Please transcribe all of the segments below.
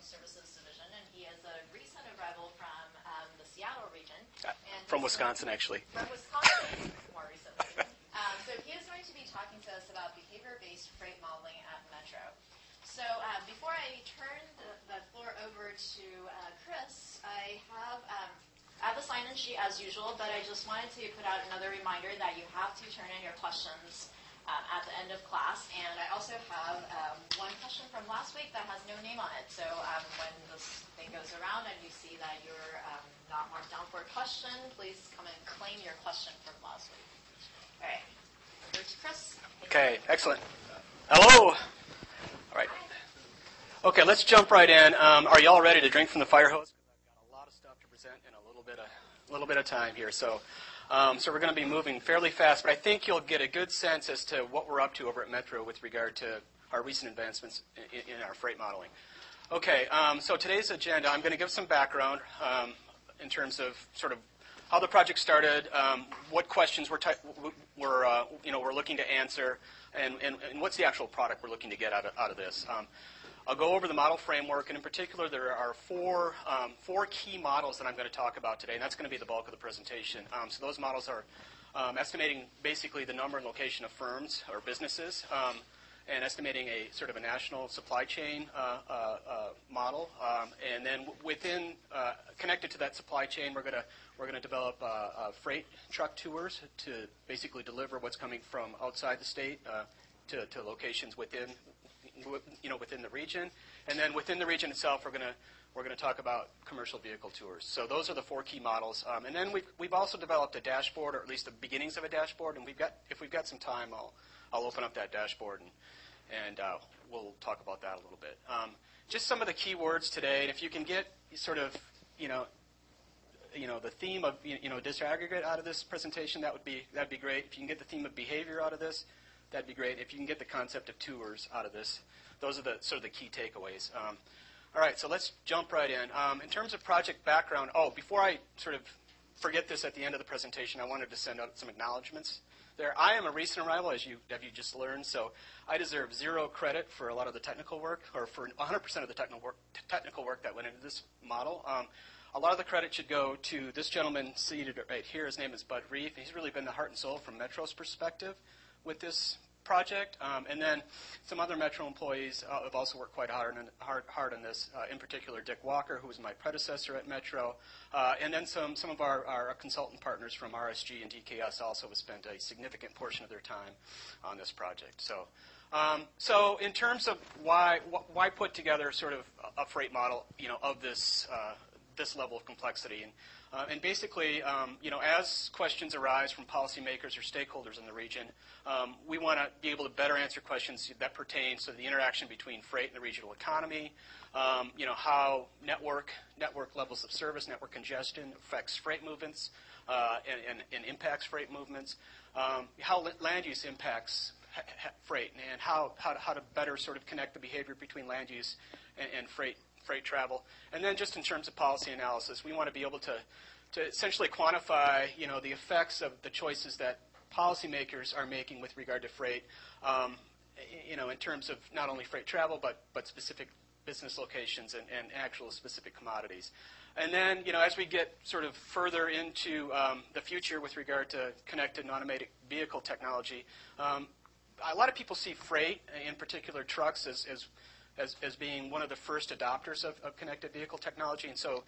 Services Division, and he is a recent arrival from um, the Seattle region. Uh, From Wisconsin, actually. From Wisconsin, more recently. Um, so he is going to be talking to us about behavior-based freight modeling at Metro. So uh, before I turn the, the floor over to uh, Chris, I have um, I have the sign-in sheet as usual, but I just wanted to put out another reminder that you have to turn in your questions um, at the end of class. And I also have um, one question from last week that has no name on it. So um, when this thing goes around and you see that you're um, not marked down for a question, please come and claim your question from last week. All right. To Chris. Okay, excellent. Hello. All right. Okay, let's jump right in. Um, are you all ready to drink from the fire hose? I've got a lot of stuff to present in a little bit of little bit of time here. So, um, so we're going to be moving fairly fast, but I think you'll get a good sense as to what we're up to over at Metro with regard to our recent advancements in, in our freight modeling. Okay, um, so today's agenda, I'm going to give some background um, in terms of sort of how the project started, um, what questions we're, we're, uh, you know, we're looking to answer, and, and, and what's the actual product we're looking to get out of, out of this. I'll go over the model framework, and in particular, there are four, um, four key models that I'm going to talk about today, and that's going to be the bulk of the presentation. Um, so those models are um, estimating basically the number and location of firms or businesses, um, and estimating a sort of a national supply chain uh, uh, uh, model, um, and then within uh, connected to that supply chain, we're going to we're going to develop uh, uh, freight truck tours to basically deliver what's coming from outside the state to, to locations within you know, within the region. And then within the region itself, we're going to we're going to talk about commercial vehicle tours. So those are the four key models. Um, and then we've, we've also developed a dashboard, or at least the beginnings of a dashboard. And we've got, if we've got some time, I'll, I'll open up that dashboard and, and uh, we'll talk about that a little bit. Um, just some of the key words today. And if you can get sort of, you know, you know, the theme of, you know, disaggregate out of this presentation, that would be, that'd be great. If you can get the theme of behavior out of this, that'd be great. If you can get the concept of tours out of this, those are the sort of the key takeaways. Um, all right, so let's jump right in. Um, in terms of project background, oh, before I sort of forget this at the end of the presentation, I wanted to send out some acknowledgments there. I am a recent arrival, as you, have you just learned, so I deserve zero credit for a lot of the technical work, or for 100% of the technical work, technical work that went into this model. Um, a lot of the credit should go to this gentleman seated right here. His name is Bud Reiff. He's really been the heart and soul from Metro's perspective with this project. Um, and then some other Metro employees uh, have also worked quite hard on, hard, hard on this, uh, in particular Dick Walker, who was my predecessor at Metro. Uh, and then some, some of our, our consultant partners from RSG and DKS also have spent a significant portion of their time on this project. So, um, so in terms of why, why put together sort of a freight model, you know, of this, uh, this level of complexity. And, uh, and basically, um, you know, as questions arise from policymakers or stakeholders in the region, um, we want to be able to better answer questions that pertain to the interaction between freight and the regional economy. Um, you know, how network network levels of service, network congestion affects freight movements uh, and, and, and, impacts freight movements. Um, how land use impacts freight, and how, how, how to better sort of connect the behavior between land use and, and freight freight travel. And then just in terms of policy analysis, we want to be able to, to essentially quantify, you know, the effects of the choices that policymakers are making with regard to freight, um, you know, in terms of not only freight travel, but, but specific business locations and, and actual specific commodities. And then, you know, as we get sort of further into um, the future with regard to connected and automated vehicle technology, um, a lot of people see freight, in particular trucks, as, as as, as being one of the first adopters of, of connected vehicle technology. And so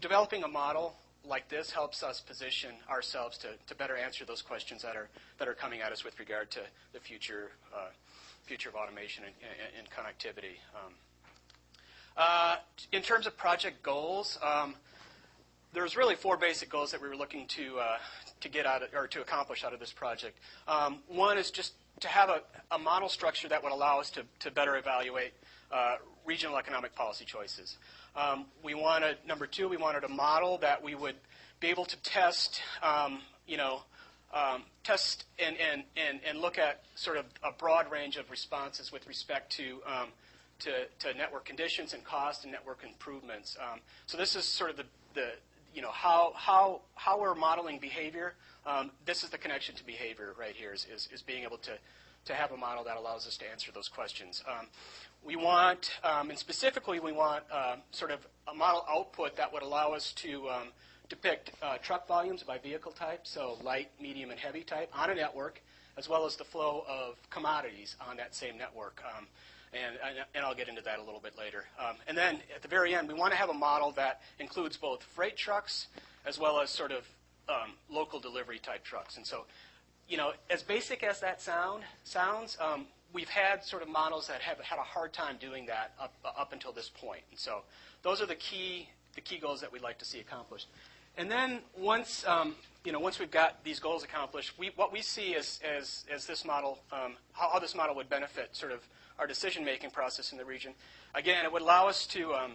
developing a model like this helps us position ourselves to, to better answer those questions that are, that are coming at us with regard to the future, uh, future of automation and, and, and connectivity. Um, uh, in terms of project goals, um, there's really four basic goals that we were looking to, uh, to get out of, or to accomplish out of this project. Um, one is just to have a, a, model structure that would allow us to, to better evaluate uh, regional economic policy choices. Um, we wanted, number two, we wanted a model that we would be able to test, um, you know, um, test and, and, and, and look at sort of a broad range of responses with respect to, um, to, to, network conditions and cost and network improvements. Um, so this is sort of the, the you know, how, how, how we're modeling behavior um, this is the connection to behavior right here, is, is, is, being able to, to have a model that allows us to answer those questions. Um, we want, um, and specifically, we want uh, sort of a model output that would allow us to um, depict uh, truck volumes by vehicle type, so light, medium, and heavy type, on a network, as well as the flow of commodities on that same network. Um, and, and, I'll get into that a little bit later. Um, and then at the very end, we want to have a model that includes both freight trucks as well as sort of um, local delivery type trucks. And so, you know, as basic as that sound sounds, um, we've had sort of models that have had a hard time doing that up, up until this point. And so, those are the key the key goals that we'd like to see accomplished. And then once um, you know once we've got these goals accomplished, we, what we see as as, as this model um, how, how, this model would benefit sort of our decision making process in the region. Again, it would allow us to um,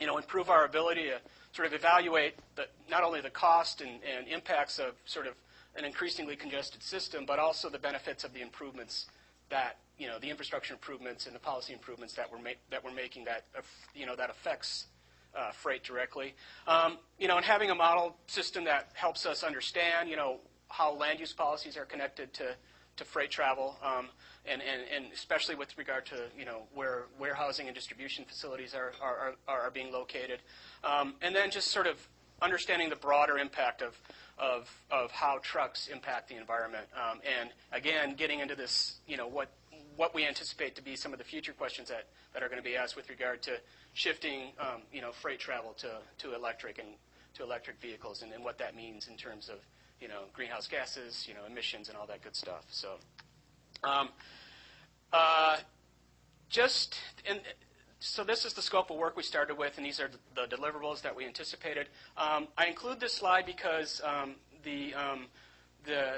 you know improve our ability to sort of evaluate the, not only the cost and, and impacts of sort of an increasingly congested system, but also the benefits of the improvements that you know the infrastructure improvements and the policy improvements that we're ma- that we're making that you know that affects uh, freight directly. Um, you know, and having a model system that helps us understand, you know, how land use policies are connected to, to freight travel, um, and, and, and especially with regard to, you know, where warehousing and distribution facilities are, are, are, are being located. Um, and then just sort of understanding the broader impact of, of, of how trucks impact the environment. Um, and again, getting into this, you know, what, what we anticipate to be some of the future questions that, that are going to be asked with regard to shifting, um, you know, freight travel to, to electric and to electric vehicles and, and what that means in terms of, you know, greenhouse gases, you know, emissions and all that good stuff. So, um, uh, just, and so this is the scope of work we started with, and these are the deliverables that we anticipated. Um, I include this slide because um, the, um, the uh,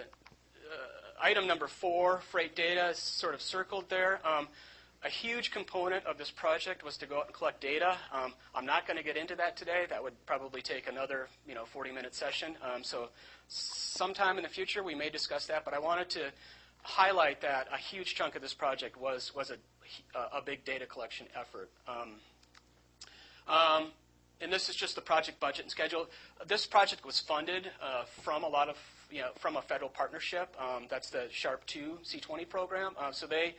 item number four, freight data, is sort of circled there. A huge component of this project was to go out and collect data. Um, I'm not going to get into that today. That would probably take another, you know, 40-minute session. Um, so sometime in the future we may discuss that. But I wanted to highlight that a huge chunk of this project was was a, a big data collection effort. Um, um, and this is just the project budget and schedule. This project was funded uh, from a lot of, you know, from a federal partnership. Um, that's the SHRP 2 C20 program. Uh, so they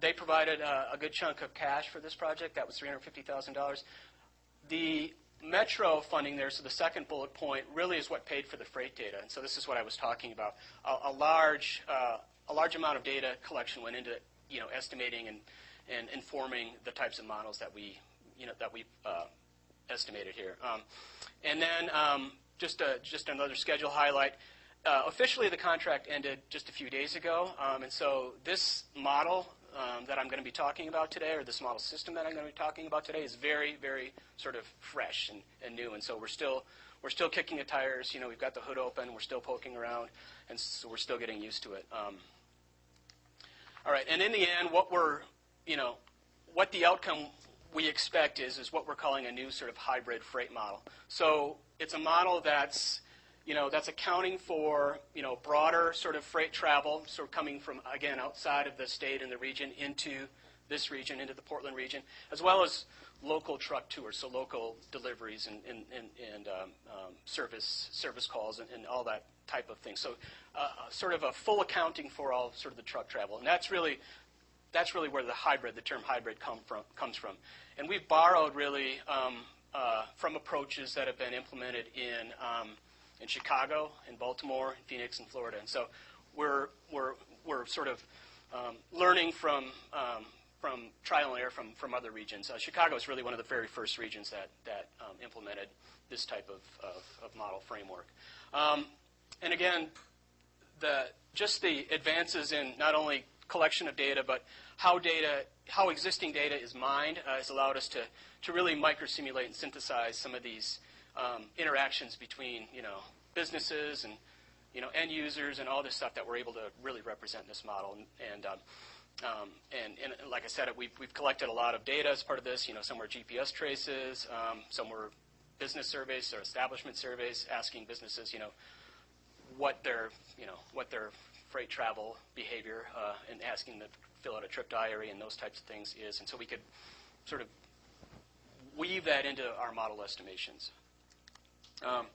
they provided a, a, good chunk of cash for this project. That was $350,000. The Metro funding there, so the second bullet point, really is what paid for the freight data. And so this is what I was talking about. A, a large, uh, a large amount of data collection went into, you know, estimating and, and informing the types of models that we, you know, that we uh, estimated here. Um, and then um, just, a, just another schedule highlight. Uh, officially, the contract ended just a few days ago, um, and so this model um, that I'm going to be talking about today, or this model system that I'm going to be talking about today, is very, very sort of fresh and, and new. And so we're still we're still kicking the tires. You know, we've got the hood open. We're still poking around, and so we're still getting used to it. Um, all right, and in the end, what we're you know what the outcome we expect is is what we're calling a new sort of hybrid freight model. So it's a model that's you know, that's accounting for, you know, broader sort of freight travel, sort of coming from, again, outside of the state and the region into this region, into the Portland region, as well as local truck tours, so local deliveries and, and, and, and um, um, service, service calls and, and, all that type of thing. So uh, sort of a full accounting for all sort of the truck travel. And that's really, that's really where the hybrid, the term hybrid come from, comes from. And we've borrowed really um, uh, from approaches that have been implemented in um, in Chicago, in Baltimore, in Phoenix, and Florida. And so we're, we're, we're sort of um, learning from, um, from trial and error from, from other regions. Uh, Chicago is really one of the very first regions that, that um, implemented this type of, of, of model framework. Um, and again, the, just the advances in not only collection of data, but how data, how existing data is mined uh, has allowed us to, to really microsimulate and synthesize some of these um, interactions between you know businesses and you know end users and all this stuff that we're able to really represent in this model. And and, um, um, and, and, like I said, we've, we've collected a lot of data as part of this. You know, some were GPS traces, um, some were business surveys or establishment surveys asking businesses, you know, what their you know what their freight travel behavior uh, and asking them to fill out a trip diary and those types of things is. And so we could sort of weave that into our model estimations. Um,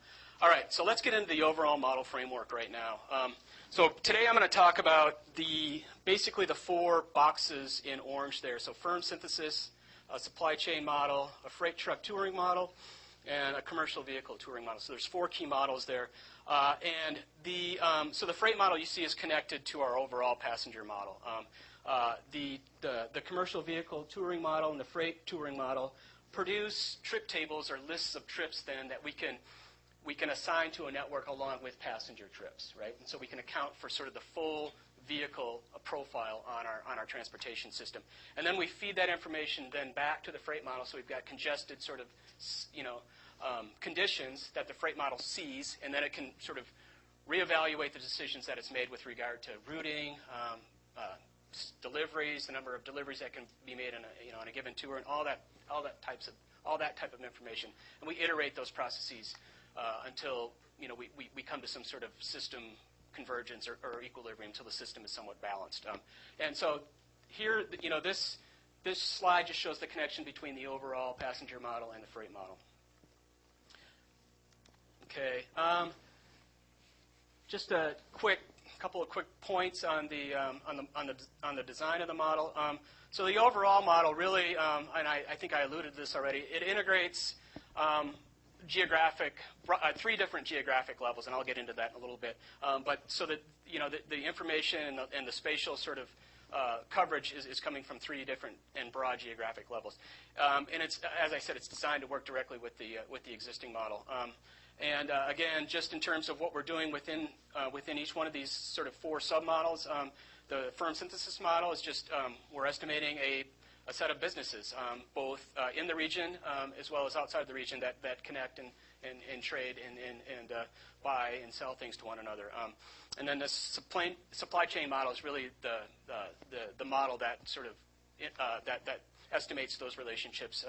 All right, so let's get into the overall model framework right now. Um, so today I'm going to talk about the basically the four boxes in orange there. So firm synthesis, a supply chain model, a freight truck touring model, and a commercial vehicle touring model. So there's four key models there. Uh, and the, um, so the freight model you see is connected to our overall passenger model. Um, uh, the, the, the commercial vehicle touring model and the freight touring model produce trip tables or lists of trips then that we can we can assign to a network along with passenger trips, right? And so we can account for sort of the full vehicle profile on our on our transportation system, and then we feed that information then back to the freight model. So we've got congested sort of you know um, conditions that the freight model sees, and then it can sort of reevaluate the decisions that it's made with regard to routing, um, uh, deliveries, the number of deliveries that can be made in a, you know, on a given tour, and all that, all that types of, all that type of information. And we iterate those processes uh, until you know we, we, we, come to some sort of system convergence or, or equilibrium until the system is somewhat balanced. Um, and so here, you know, this this slide just shows the connection between the overall passenger model and the freight model. Okay. Um, just a quick couple of quick points on the, um, on, the, on, the, on the design of the model. Um, so the overall model really, um, and I, I, think I alluded to this already, it integrates um, geographic, uh, three different geographic levels, and I'll get into that in a little bit. Um, but so that you know the, the information and the, and the, spatial sort of uh, coverage is, is, coming from three different and broad geographic levels. Um, and it's, as I said, it's designed to work directly with the uh, with the existing model. And uh, again, just in terms of what we're doing within, uh, within each one of these sort of four submodels, um, the firm synthesis model is just um, we're estimating a, a set of businesses, um, both uh, in the region um, as well as outside the region, that, that connect and, and, and trade and, and, and uh, buy and sell things to one another. Um, and then the supply, supply chain model is really the, the, the, model that sort of uh, that, that estimates those relationships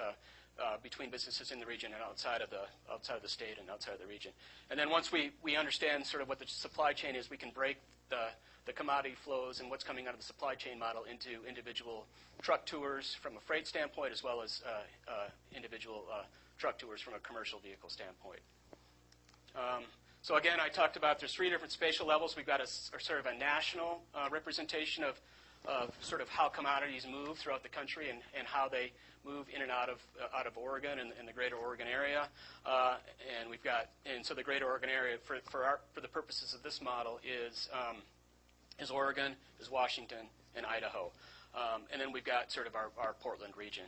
uh, between businesses in the region and outside of the outside of the state and outside of the region. And then once we, we understand sort of what the supply chain is, we can break the, the commodity flows and what's coming out of the supply chain model into individual truck tours from a freight standpoint as well as uh, uh, individual uh, truck tours from a commercial vehicle standpoint. Um, so again, I talked about there's three different spatial levels. We've got a, a sort of a national uh, representation of of sort of how commodities move throughout the country and, and how they move in and out of uh, out of Oregon and, and the Greater Oregon area. Uh, and we've got and so the Greater Oregon area for for our for the purposes of this model is um, is Oregon, is Washington, and Idaho. Um, and then we've got sort of our, our Portland region.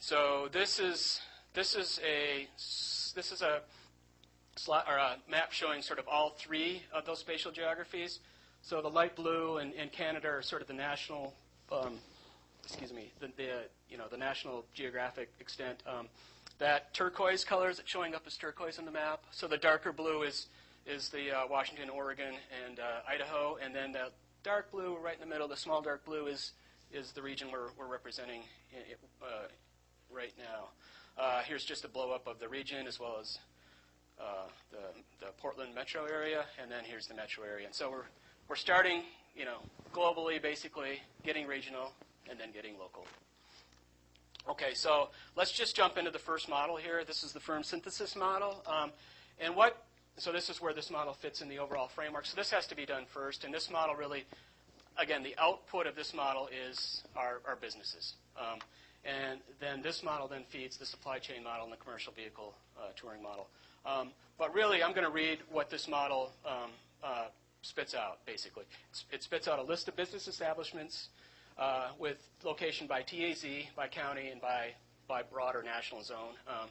So this is this is a this is a slide, or a map showing sort of all three of those spatial geographies. So the light blue and, and Canada are sort of the national, um, excuse me, the, the, you know the national geographic extent. Um, that turquoise color is showing up as turquoise on the map. So the darker blue is is the uh, Washington, Oregon, and uh, Idaho, and then the dark blue right in the middle, the small dark blue is is the region we're, we're representing uh, right now. Uh, here's just a blow up of the region as well as uh, the, the Portland metro area, and then here's the metro area. And so we're we're starting, you know, globally, basically, getting regional, and then getting local. Okay, so let's just jump into the first model here. This is the firm synthesis model. Um, and what, so this is where this model fits in the overall framework. So this has to be done first. And this model really, again, the output of this model is our, our businesses. Um, and then this model then feeds the supply chain model and the commercial vehicle uh, touring model. Um, but really, I'm going to read what this model um, uh, spits out, basically. It spits out a list of business establishments uh, with location by TAZ, by county, and by, by broader national zone. Um,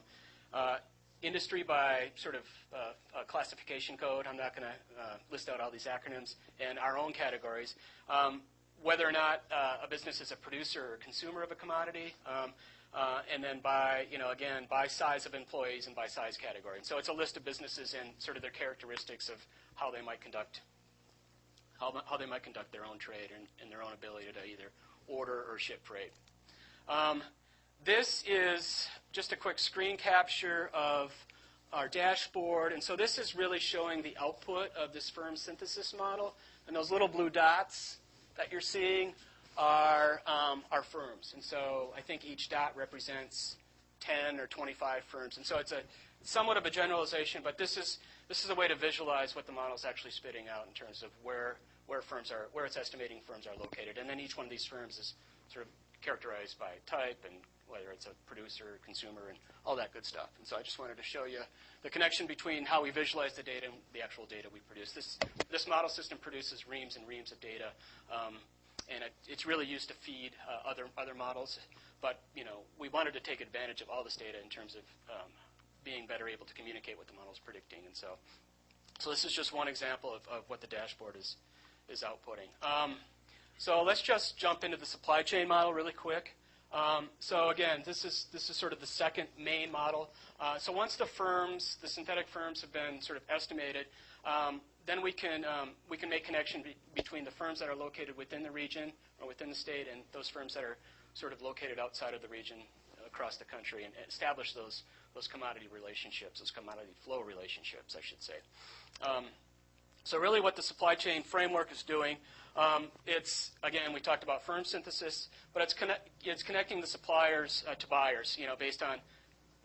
uh, industry by sort of uh, classification code. I'm not going to uh, list out all these acronyms. And our own categories. Um, whether or not uh, a business is a producer or consumer of a commodity. Um, uh, and then by, you know, again, by size of employees and by size category. And so it's a list of businesses and sort of their characteristics of how they might conduct how, how they might conduct their own trade and, and, their own ability to either order or ship freight. Um, this is just a quick screen capture of our dashboard. And so this is really showing the output of this firm synthesis model. And those little blue dots that you're seeing are, um, are firms. And so I think each dot represents 10 or 25 firms. And so it's a, somewhat of a generalization, but this is this is a way to visualize what the model is actually spitting out in terms of where where firms are where it's estimating firms are located, and then each one of these firms is sort of characterized by type and whether it's a producer, consumer, and all that good stuff. And so I just wanted to show you the connection between how we visualize the data and the actual data we produce. This this model system produces reams and reams of data. Um, and it, it's really used to feed uh, other other models. But you know, we wanted to take advantage of all this data in terms of um, being better able to communicate what the model is predicting. And so, so this is just one example of, of what the dashboard is is outputting. Um, so let's just jump into the supply chain model really quick. Um, so again, this is this is sort of the second main model. Uh, so once the firms, the synthetic firms, have been sort of estimated, um, then we can um, we can make connection be- between the firms that are located within the region or within the state and those firms that are sort of located outside of the region across the country and establish those those commodity relationships, those commodity flow relationships, I should say. Um, so really, what the supply chain framework is doing, um, it's again we talked about firm synthesis, but it's connect, it's connecting the suppliers uh, to buyers, you know, based on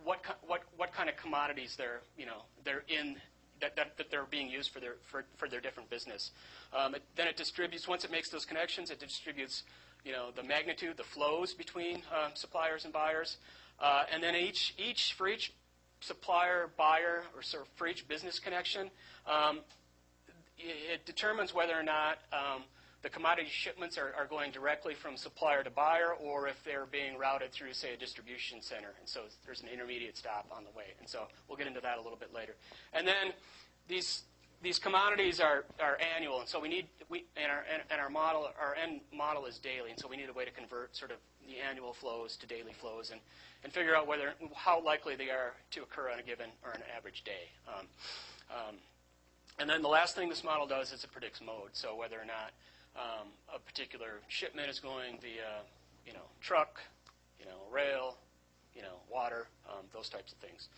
what what what kind of commodities they're you know they're in that, that, that they're being used for their, for, for their different business. Um, it, then it distributes, once it makes those connections, it distributes you know, the magnitude, the flows between uh, suppliers and buyers. Uh, and then each, each, for each supplier, buyer, or sort of for each business connection, um, it, it, determines whether or not um, the commodity shipments are, are, going directly from supplier to buyer or if they're being routed through, say, a distribution center. And so there's an intermediate stop on the way. And so we'll get into that a little bit later. And then these, these commodities are, are annual. And so we need, we, and, our, and our model, our end model is daily. And so we need a way to convert sort of the annual flows to daily flows and, and figure out whether, how likely they are to occur on a given or an average day. Um, um, and then the last thing this model does is it predicts mode. So whether or not um, a particular shipment is going via, you know, truck, you know, rail, you know, water, um, those types of things.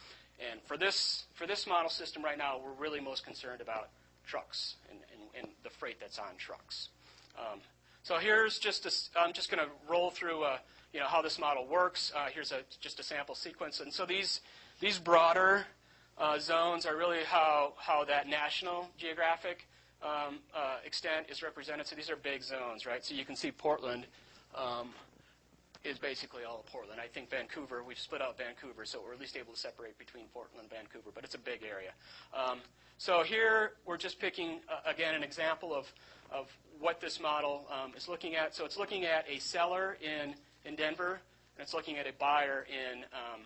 And for this for this model system right now, we're really most concerned about trucks and, and, and the freight that's on trucks. Um, so here's just a, I'm just going to roll through uh, you know how this model works. Uh, here's a, just a sample sequence, and so these these broader uh, zones are really how how that national geographic um, uh, extent is represented. So these are big zones, right? So you can see Portland um, is basically all of Portland. I think Vancouver, we've split out Vancouver, so we're at least able to separate between Portland and Vancouver, but it's a big area. Um, so here we're just picking, uh, again, an example of, of what this model um, is looking at. So it's looking at a seller in, in Denver, and it's looking at a buyer in, um,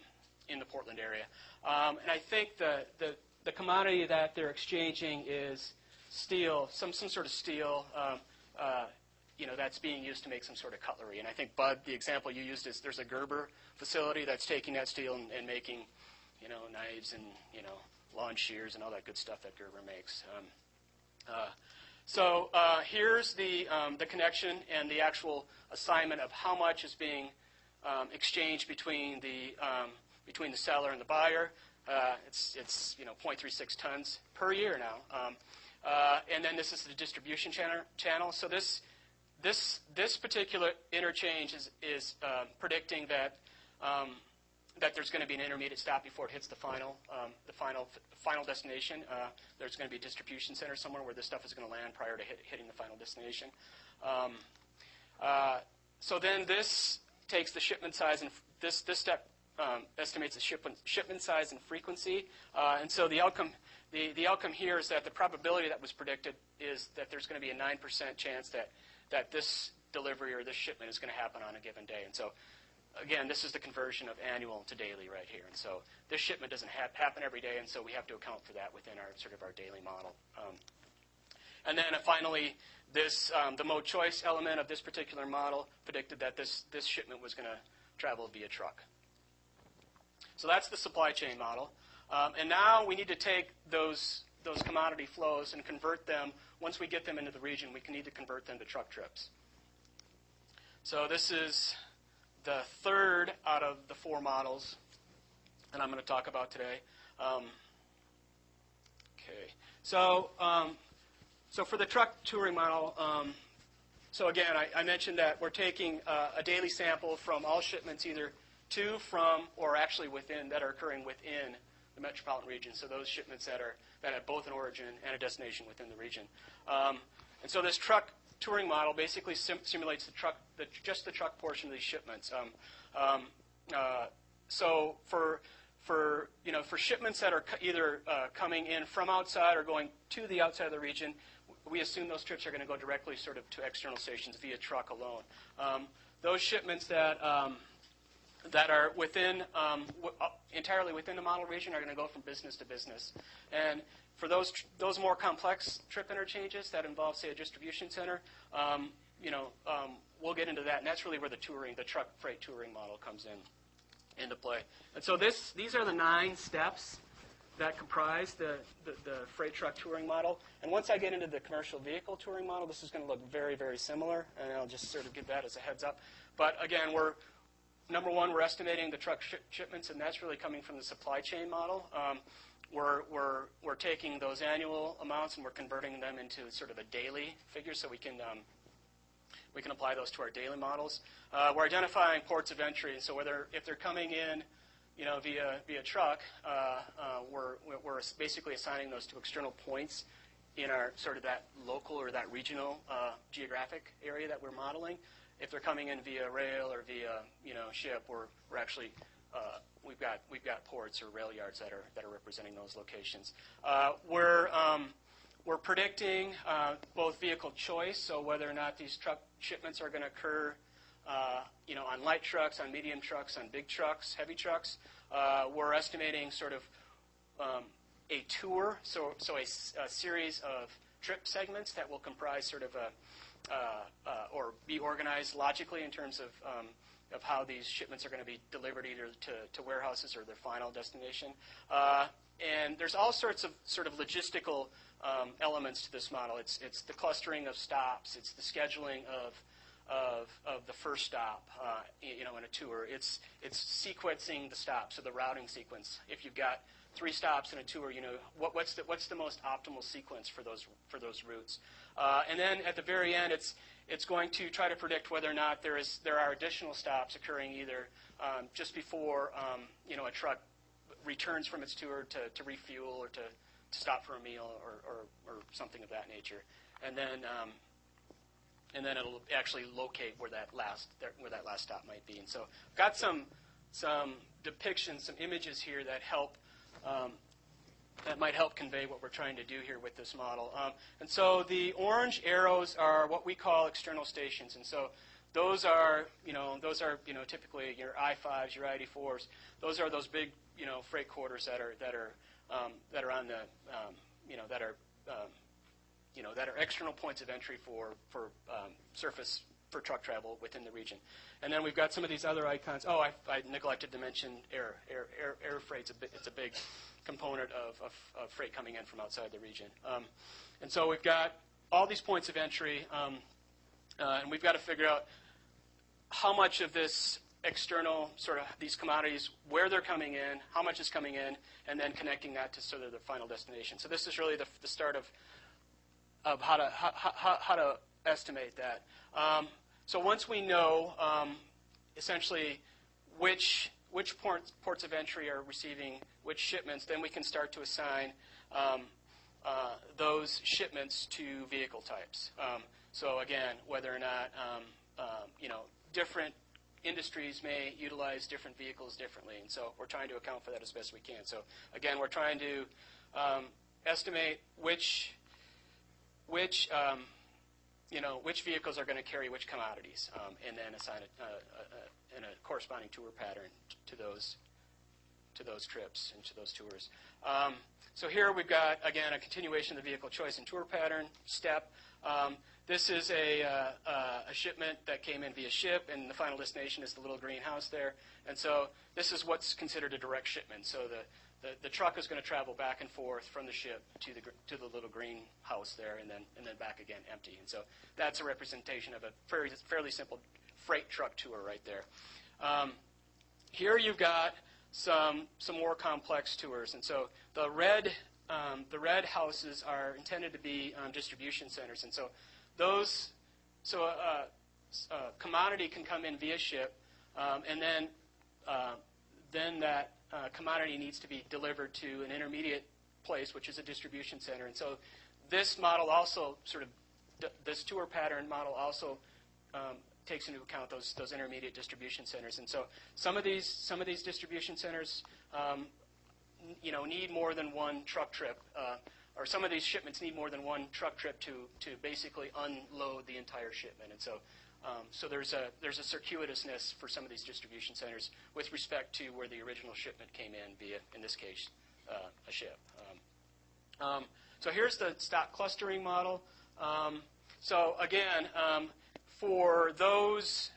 in the Portland area. Um, and I think the, the, the commodity that they're exchanging is steel, some, some sort of steel, um, uh, you know, that's being used to make some sort of cutlery. And I think, Bud, the example you used is there's a Gerber facility that's taking that steel and, and making, you know, knives and, you know, lawn shears and all that good stuff that Gerber makes. Um, uh, so uh, here's the, um, the connection and the actual assignment of how much is being um, exchanged between the, um, between the seller and the buyer. Uh, it's, it's, you know, 0.36 tons per year now. Um, uh, and then this is the distribution channel. channel. So this, this, this particular interchange is, is uh, predicting that, um, that there's going to be an intermediate stop before it hits the final, um, the final, final destination. Uh, there's going to be a distribution center somewhere where this stuff is going to land prior to hit, hitting the final destination. Um, uh, so then this takes the shipment size and this, this step um, estimates the shipment, shipment size and frequency. Uh, and so the outcome the, the outcome here is that the probability that was predicted is that there's going to be a 9% chance that, that this delivery or this shipment is going to happen on a given day. And so, again, this is the conversion of annual to daily right here. And so this shipment doesn't ha- happen every day, and so we have to account for that within our sort of our daily model. Um, and then uh, finally, this um, the mode choice element of this particular model predicted that this, this shipment was going to travel via truck. So that's the supply chain model. Um, and now we need to take those, those commodity flows and convert them. Once we get them into the region, we can need to convert them to truck trips. So this is the third out of the four models that I'm going to talk about today. Um, okay. So, um, so for the truck touring model, um, so again, I, I, mentioned that we're taking uh, a daily sample from all shipments either to, from, or actually within, that are occurring within the metropolitan region. So those shipments that are that have both an origin and a destination within the region. Um, and so this truck touring model basically sim- simulates the truck, the, just the truck portion of these shipments. Um, um, uh, so for for you know for shipments that are co- either uh, coming in from outside or going to the outside of the region, we assume those trips are going to go directly sort of to external stations via truck alone. Um, those shipments that um, that are within um, w- uh, entirely within the model region are going to go from business to business. And for those tr- those more complex trip interchanges that involve, say, a distribution center, um, you know, um, we'll get into that, and that's really where the touring, the truck freight touring model comes in into play. And so this these are the nine steps that comprise the, the, the freight truck touring model. And once I get into the commercial vehicle touring model, this is going to look very, very similar, and I'll just sort of give that as a heads up. But again, we're number one, we're estimating the truck sh- shipments, and that's really coming from the supply chain model. Um, we're, we're, we're taking those annual amounts and we're converting them into sort of a daily figure so we can, um, we can apply those to our daily models. Uh, we're identifying ports of entry, and so whether if they're coming in you know, via, via truck, uh, uh, we're, we're basically assigning those to external points in our sort of that local or that regional uh, geographic area that we're modeling. If they're coming in via rail or via you know ship, we're, we're actually uh, we've got we've got ports or rail yards that are that are representing those locations. Uh, we're um, we're predicting uh, both vehicle choice, so whether or not these truck shipments are going to occur, uh, you know, on light trucks, on medium trucks, on big trucks, heavy trucks. Uh, we're estimating sort of um, a tour, so so a, a series of trip segments that will comprise sort of a or be organized logically in terms of, um, of how these shipments are going to be delivered either to, to warehouses or their final destination. Uh, and there's all sorts of sort of logistical um, elements to this model. It's, it's the clustering of stops. It's the scheduling of, of, of the first stop, uh, you know, in a tour. It's, it's sequencing the stops, so the routing sequence. If you've got three stops in a tour, you know, what, what's, the, what's the most optimal sequence for those, for those routes? Uh, and then at the very end, it's, it's going to try to predict whether or not there, is, there are additional stops occurring either um, just before, um, you know, a truck returns from its tour to, to refuel or to, to stop for a meal or, or, or something of that nature. And then, um, and then it'll actually locate where that last where that last stop might be. And so, I've got some some depictions, some images here that help um, that might help convey what we're trying to do here with this model. Um, and so the orange arrows are what we call external stations. And so those are, you know, those are, you know, typically your I-5s, your I-84s. Those are those big, you know, freight corridors that are that are um, that are on the, um, you know, that are, um, you know, that are external points of entry for for um, surface for truck travel within the region. And then we've got some of these other icons. Oh, I, I neglected to mention air. Air, air, air freight's a it's a big component of, of, of, freight coming in from outside the region. Um, and so we've got all these points of entry, um, uh, and we've got to figure out how much of this external sort of these commodities, where they're coming in, how much is coming in, and then connecting that to sort of the final destination. So this is really the, the start of of how to how, how, how to estimate that. Um, so once we know um, essentially which which ports, ports of entry are receiving which shipments, then we can start to assign um, uh, those shipments to vehicle types. Um, so again, whether or not um, um, you know different industries may utilize different vehicles differently, and so we're trying to account for that as best we can. So again, we're trying to um, estimate which which you know which vehicles are going to carry which commodities, um, and then assign a, a, a, a corresponding tour pattern to those to those trips and to those tours. Um, so here we've got again a continuation of the vehicle choice and tour pattern step. Um, this is a, uh, uh, a shipment that came in via ship, and the final destination is the little greenhouse there. And so this is what's considered a direct shipment. So the the, the truck is going to travel back and forth from the ship to the to the little greenhouse there, and then and then back again empty. And so that's a representation of a fairly fairly simple freight truck tour right there. Um, here you've got some some more complex tours, and so the red um, the red houses are intended to be um, distribution centers, and so those so a, a, commodity can come in via ship, um, and then uh, then that uh, commodity needs to be delivered to an intermediate place, which is a distribution center. And so this model also sort of, th- this tour pattern model also um, takes into account those, those intermediate distribution centers. And so some of these, some of these distribution centers, um, you know, need more than one truck trip, uh, or some of these shipments need more than one truck trip to, to basically unload the entire shipment. And so, um, so there's a there's a circuitousness for some of these distribution centers with respect to where the original shipment came in via, in this case, uh, a ship. Um, um, so here's the stop clustering model. Um, so again, um, for those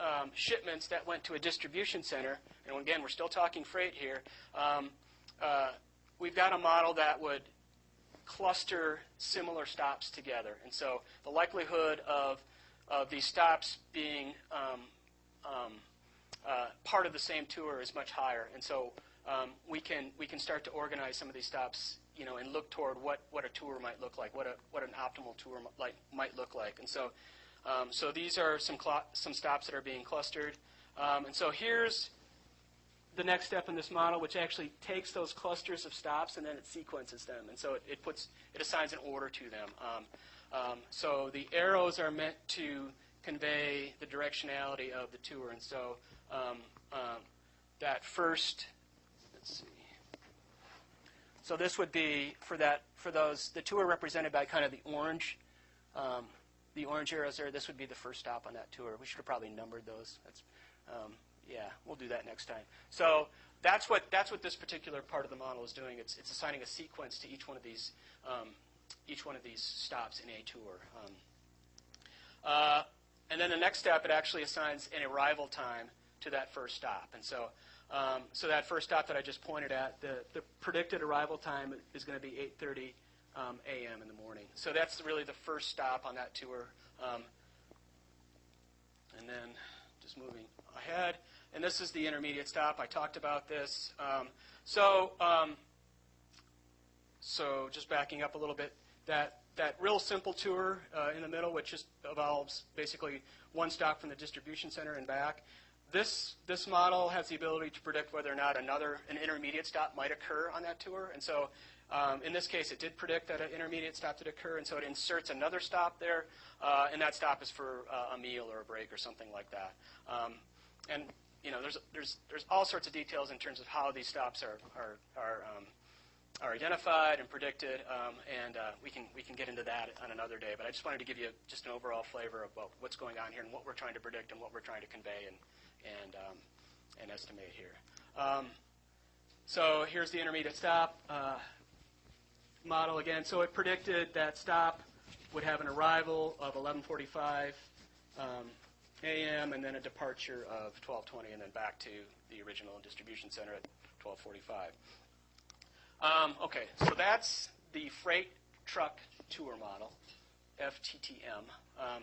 um, shipments that went to a distribution center, and again, we're still talking freight here, um, uh, we've got a model that would cluster similar stops together. And so the likelihood of, of these stops being um, um, uh, part of the same tour is much higher. And so um, we, can, we can start to organize some of these stops you know, and look toward what, what a tour might look like, what, a, what an optimal tour like, might look like. And so, um, so these are some, some stops that are being clustered. Um, and so here's the next step in this model, which actually takes those clusters of stops and then it sequences them. And so it, it puts, it assigns an order to them. Um, um, so the arrows are meant to convey the directionality of the tour. And so um, um, that first, let's see. So this would be for that for those the tour represented by kind of the orange, the orange arrows there. This would be the first stop on that tour. We should have probably numbered those. That's um, yeah, we'll do that next time. So that's what that's what this particular part of the model is doing. It's it's assigning a sequence to each one of these um, each one of these stops in a tour. Um, uh, and then the next step, it actually assigns an arrival time to that first stop. And so, um, so that first stop that I just pointed at, the, the predicted arrival time is going to be 8:30 um, a.m. in the morning. So that's really the first stop on that tour. Um, and then just moving ahead, and this is the intermediate stop. I talked about this. Um, so, um, so just backing up a little bit, that that real simple tour uh, in the middle, which just involves basically one stop from the distribution center and back. This this model has the ability to predict whether or not another an intermediate stop might occur on that tour, and so. Um, in this case, it did predict that an intermediate stop did occur, and so it inserts another stop there, uh, and that stop is for uh, a meal or a break or something like that. Um, and you know, there's there's there's all sorts of details in terms of how these stops are are are um, are identified and predicted, um, and uh, we can we can get into that on another day. But I just wanted to give you just an overall flavor of what's going on here and what we're trying to predict and what we're trying to convey and and um, and estimate here. Um, so here's the intermediate stop uh, model again. So it predicted that stop would have an arrival of 11:45 um, a.m. and then a departure of 12:20, and then back to the original distribution center at 12:45. Um, okay, so that's the freight truck tour model, FTTM. Um,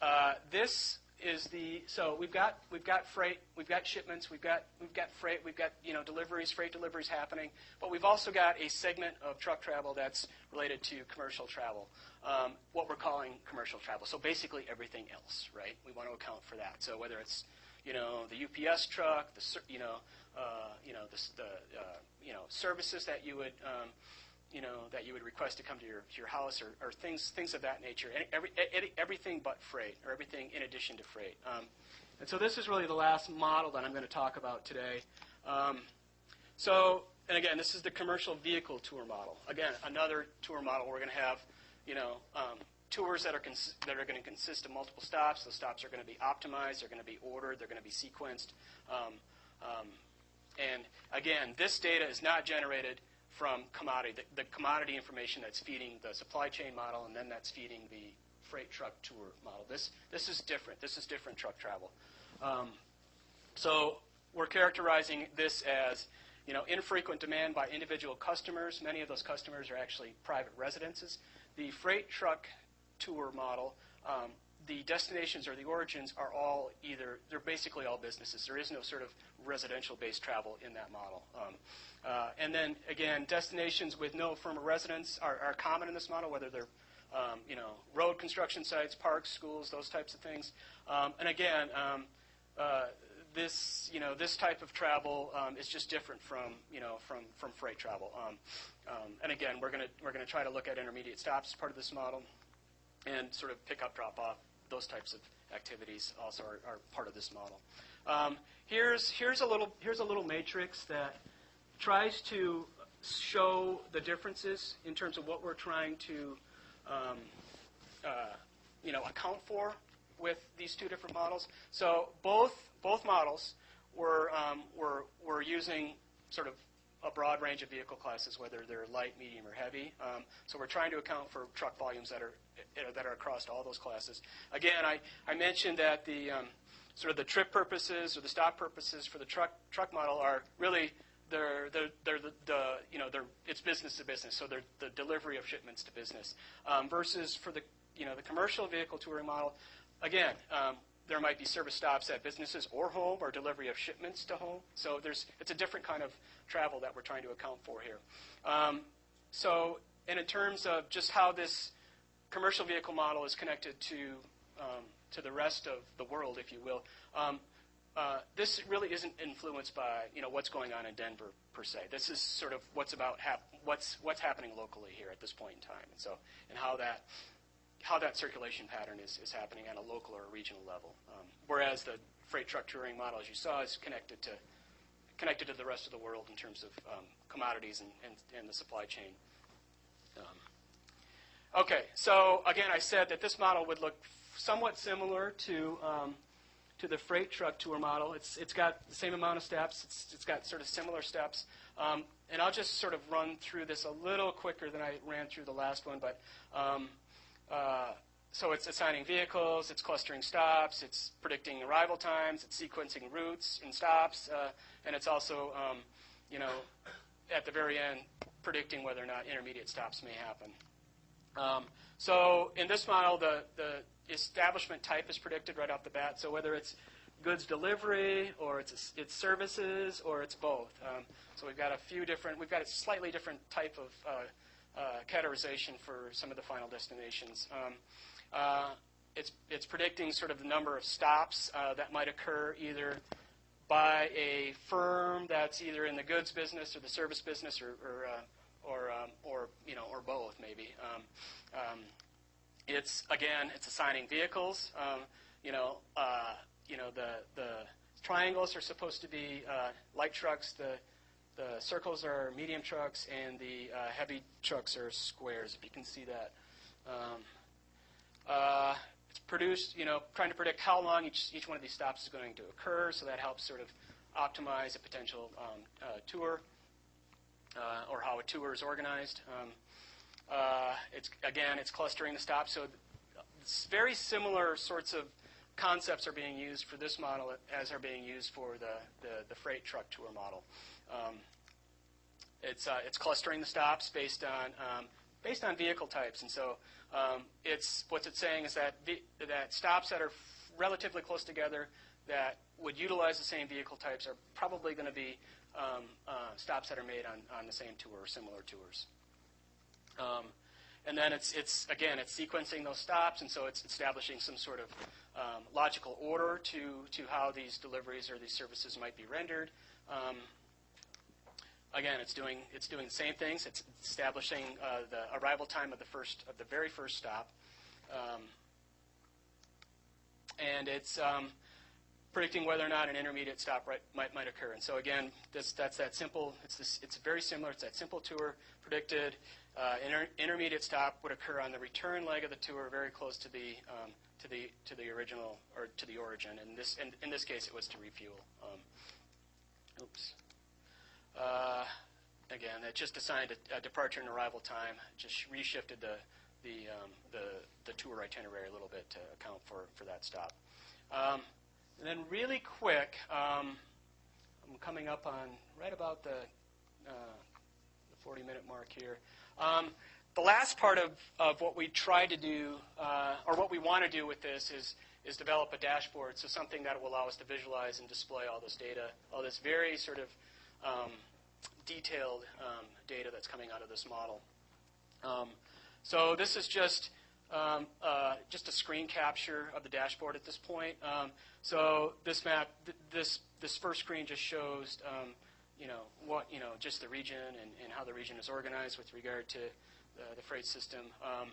uh, this is the so we've got we've got freight, we've got shipments, we've got we've got freight, we've got you know deliveries, freight deliveries happening, but we've also got a segment of truck travel that's related to commercial travel, um, what we're calling commercial travel. So basically everything else, right? We want to account for that. So whether it's you know the UPS truck, the you know uh, you know the, the uh, you know services that you would um, you know that you would request to come to your to your house or, or things things of that nature. Every, everything but freight or everything in addition to freight. Um, and so this is really the last model that I'm going to talk about today. Um, so and again, this is the commercial vehicle tour model. Again, another tour model. We're going to have you know. Um, tours that are, cons- that are going to consist of multiple stops. Those stops are going to be optimized. They're going to be ordered. They're going to be sequenced. Um, um, and again, this data is not generated from commodity, the, the, commodity information that's feeding the supply chain model, and then that's feeding the freight truck tour model. This, this is different. This is different truck travel. Um, so we're characterizing this as you know, infrequent demand by individual customers. Many of those customers are actually private residences. The freight truck tour model, um, the destinations or the origins are all either, they're basically all businesses. There is no sort of residential based travel in that model. Um, uh, and then again, destinations with no firm residence are, are common in this model, whether they're um, you know, road construction sites, parks, schools, those types of things. Um, and again, um, uh, this, you know, this type of travel um, is just different from, you know, from, from freight travel. Um, and again, we're going to we're to try to look at intermediate stops as part of this model, and sort of pick up, drop off, those types of activities also are, are part of this model. Um, here's here's a little here's a little matrix that tries to show the differences in terms of what we're trying to, um, uh, you know, account for with these two different models. So both both models were um, were were using sort of a broad range of vehicle classes, whether they're light, medium, or heavy. Um, so we're trying to account for truck volumes that are that are across all those classes. Again, I, I mentioned that the um, sort of the trip purposes or the stop purposes for the truck truck model are really they're, they're, they're the, the, you know they're, it's business to business, so they're the delivery of shipments to business. Um, versus for the you know the commercial vehicle touring model, again, um, there might be service stops at businesses or home or delivery of shipments to home. So there's, it's a different kind of travel that we're trying to account for here. Um, so, and in terms of just how this commercial vehicle model is connected to, um, to the rest of the world, if you will, um, uh, this really isn't influenced by you know what's going on in Denver per se. This is sort of what's about hap- what's what's happening locally here at this point in time, and so and how that how that circulation pattern is, is happening at a local or a regional level. Um, whereas the freight truck touring model, as you saw, is connected to connected to the rest of the world in terms of um, commodities and, and, and, the supply chain. Um, okay, so again, I said that this model would look somewhat similar to um, to the freight truck tour model. It's it's got the same amount of steps. It's, it's got sort of similar steps. Um, and I'll just sort of run through this a little quicker than I ran through the last one, but um, uh, so it's assigning vehicles, it's clustering stops, it's predicting arrival times, it's sequencing routes and stops, uh, and it's also, um, you know, at the very end, predicting whether or not intermediate stops may happen. Um, so in this model, the, the establishment type is predicted right off the bat. So whether it's goods delivery or it's, it's services or it's both. Um, so we've got a few different, we've got a slightly different type of uh, categorization for some of the final destinations. Um, uh, it's, it's predicting sort of the number of stops uh, that might occur either by a firm that's either in the goods business or the service business or, or, uh, or, um, or you know, or both maybe. Um, um, it's again, it's assigning vehicles. Um, you know, uh, you know the the triangles are supposed to be uh, light trucks. The the circles are medium trucks, and the uh, heavy trucks are squares, if you can see that. Um, uh, it's produced, you know, trying to predict how long each, each one of these stops is going to occur, so that helps sort of optimize a potential um, uh, tour uh, or how a tour is organized. Um, uh, it's again, it's clustering the stops, so it's very similar sorts of concepts are being used for this model as are being used for the, the, the freight truck tour model. Um, it's, uh, it's clustering the stops based on, um, based on vehicle types. And so um, it's, what's it saying is that, that stops that are relatively close together that would utilize the same vehicle types are probably going to be um, uh, stops that are made on, on the same tour or similar tours. Um, and then it's, it's, again, it's sequencing those stops, and so it's establishing some sort of um, logical order to, to how these deliveries or these services might be rendered. Again, it's doing it's doing the same things. It's establishing uh, the arrival time of the first of the very first stop, um, and it's um, predicting whether or not an intermediate stop right, might might occur. And so again, this that's that simple. It's this, it's very similar. It's that simple tour predicted. Uh, inter, intermediate stop would occur on the return leg of the tour, very close to the um, to the to the original or to the origin. And this in, in this case, it was to refuel. Um, oops. Uh, again, it just assigned a, a, departure and arrival time, just reshifted the, the, um, the, the, tour itinerary a little bit to account for, for that stop. Um, and then really quick, um, I'm coming up on right about the, uh, the 40 minute mark here. Um, the last part of, of what we try to do, uh, or what we want to do with this is, is develop a dashboard, so something that will allow us to visualize and display all this data, all this very sort of detailed um, data that's coming out of this model. Um, so this is just um, uh, just a screen capture of the dashboard at this point. Um, so this map, th- this this first screen just shows, um, you know, what you know, just the region and, and how the region is organized with regard to the, the freight system. Um,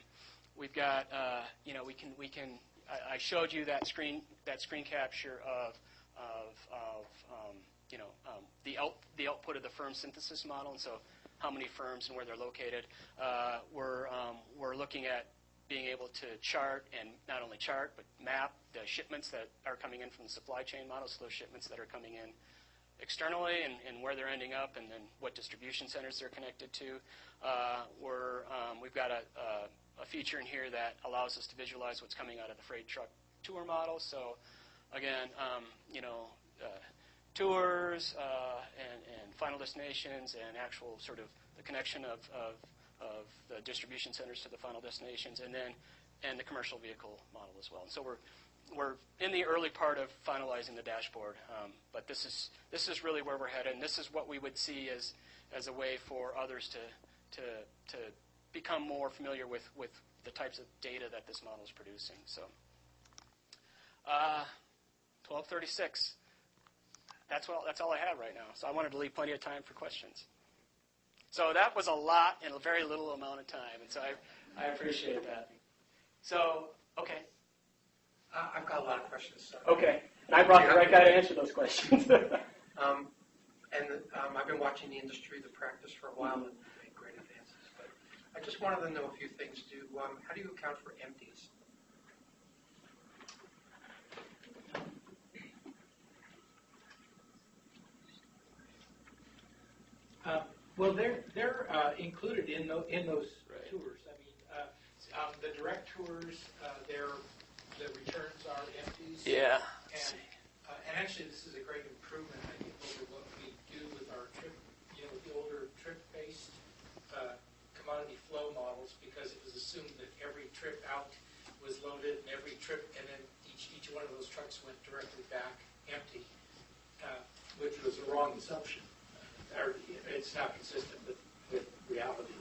we've got, uh, you know, we can we can. I, I showed you that screen that screen capture of of, of um, you know um, the out, the output of the firm synthesis model, and so how many firms and where they're located. Uh, we're um, we're looking at being able to chart and not only chart but map the shipments that are coming in from the supply chain models, those shipments that are coming in externally and, and where they're ending up, and then what distribution centers they're connected to. Uh, we're, um, we've got a, a, a, feature in here that allows us to visualize what's coming out of the freight truck tour model. So, again, um, you know, uh, tours uh, and, and, final destinations and actual sort of the connection of, of, of, the distribution centers to the final destinations, and then and the commercial vehicle model as well. And so we're we're in the early part of finalizing the dashboard, um, but this is this is really where we're headed, and this is what we would see as as a way for others to to to become more familiar with with the types of data that this model is producing. So, uh, 1236. That's all. That's all I have right now. So I wanted to leave plenty of time for questions. So that was a lot in a very little amount of time, and so I I appreciate that. So okay. Uh, I've got a lot of questions. So. Okay. And I brought the right guy to answer those questions. um, and um, I've been watching the industry, the practice for a while, and made great advances. But I just wanted to know a few things. Do um, how do you account for empties? Uh, well, they're they're uh, included in those in those right. tours. I mean, uh, um, the direct tours, uh, they're the returns are empties. Yeah. And, uh, and actually, this is a great improvement, I think, over what we do with our trip, you know, with the older trip-based uh, commodity flow models, because it was assumed that every trip out was loaded, and every trip, and then each each one of those trucks went directly back empty, uh, which was a wrong assumption. Or, it's not consistent with, with realities.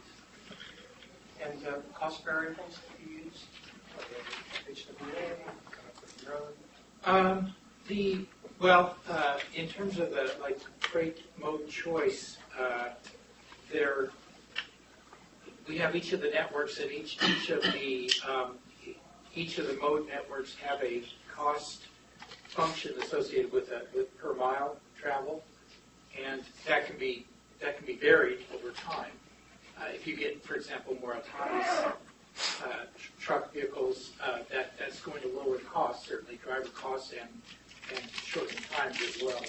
And uh, cost variables that you use? Um, the well, uh, in terms of the like freight mode choice, uh, there we have each of the networks, and each each of the um, each of the mode networks have a cost function associated with a, with per mile travel, and that can be that can be varied over time. Uh, if you get, for example, more autonomous uh, truck vehicles, uh, that, that's going to lower costs, certainly driver costs and, and shorten times as well.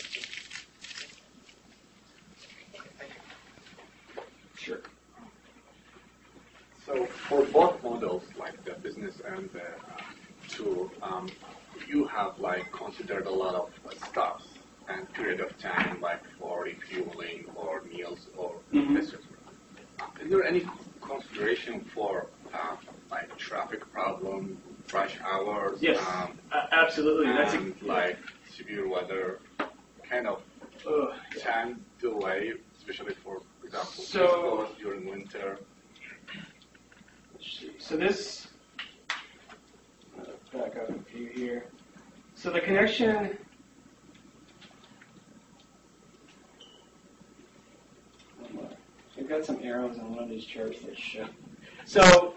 Sure. So for both models, like the business and the uh, tour, um, you have like considered a lot of uh, stuff period of time, like for refueling or meals or mm-hmm. etc. Is there any consideration for uh, like traffic problem, rush hours. Yes, um, uh, absolutely. That's a, like severe weather, kind of uh, time delay, especially for example, so, during winter. So this, uh, back up a few here. So the connection. I've got some arrows on one of these charts that show. So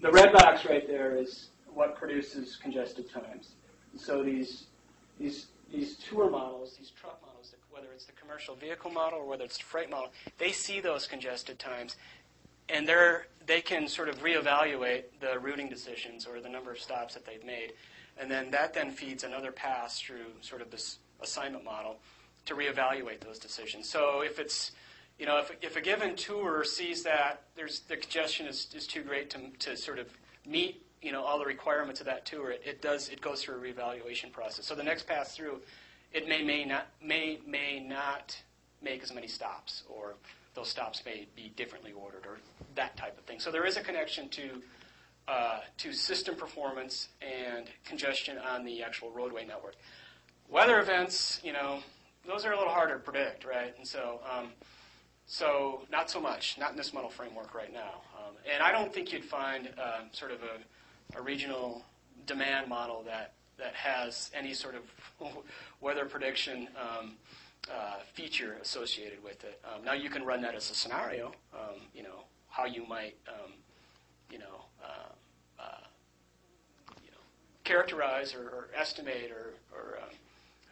the red box right there is what produces congested times. So these these these tour models, these truck models, whether it's the commercial vehicle model or whether it's the freight model, they see those congested times, and they're they can sort of reevaluate the routing decisions or the number of stops that they've made, and then that then feeds another pass through sort of this assignment model to reevaluate those decisions. So if it's you know, if, if a given tour sees that there's the congestion is, is too great to, to sort of meet, you know, all the requirements of that tour, it, it does it goes through a reevaluation process. So the next pass through, it may may not may may not make as many stops, or those stops may be differently ordered, or that type of thing. So there is a connection to uh, to system performance and congestion on the actual roadway network. Weather events, you know, those are a little harder to predict, right? And so. Um, so not so much, not in this model framework right now. Um, and I don't think you'd find um, sort of a a regional demand model that, that has any sort of weather prediction um, uh, feature associated with it. Um, now you can run that as a scenario, um, you know, how you might, um, you know, uh, uh, you know, characterize or, or estimate or, or um,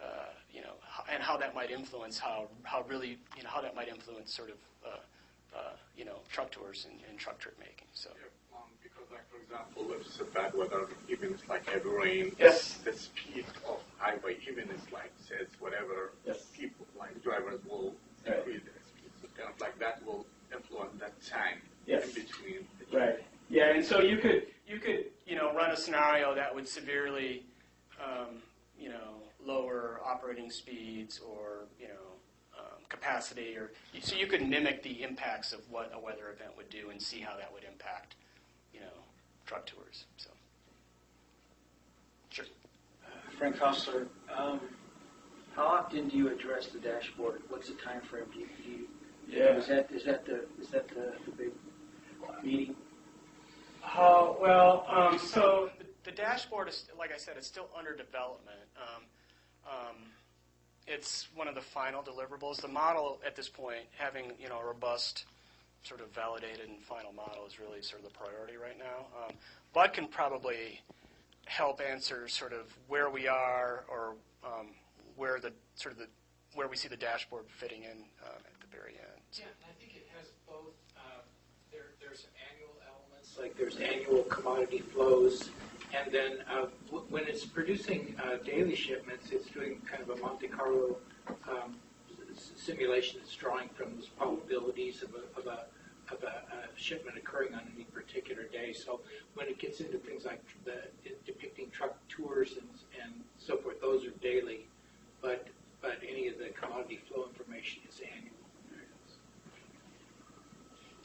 uh, you know, h- and how that might influence how, how really, you know, how that might influence sort of, uh, uh, you know, truck tours and, and truck trip making. So. Um, because, like, for example, if it's a bad weather, even it's like heavy rain, Yes. the speed of highway, even it's like says whatever, Yes. people, like drivers will Right. increase their speed. So kind of like that will influence that time Yes. in between. the Right. Yeah, and so you could you could you know run a scenario that would severely um, you know lower operating speeds or you know um, capacity or so you could mimic the impacts of what a weather event would do and see how that would impact you know truck tours. So sure. Frank Hostler, um, how often do you address the dashboard? What's the time frame? Do you, do you, Yeah. Is that, is that the, is that the, the big meeting? Uh, well, um, so the, the dashboard is, like I said, it's still under development. Um, um, it's one of the final deliverables. The model at this point, having you know a robust, sort of validated and final model, is really sort of the priority right now. Um, Bud can probably help answer sort of where we are or um, where the sort of the where we see the dashboard fitting in um, at the very end. Yeah, and I think it has both, um, there, there's some annual elements, like there's annual commodity flows, and then uh, when it's producing uh, daily shipments, it's doing kind of a Monte Carlo um, simulation that's drawing from those probabilities of a, of a, of a uh, shipment occurring on any particular day. So when it gets into things like the depicting truck tours and, and so forth, those are daily. But, but any of the commodity flow information is annual.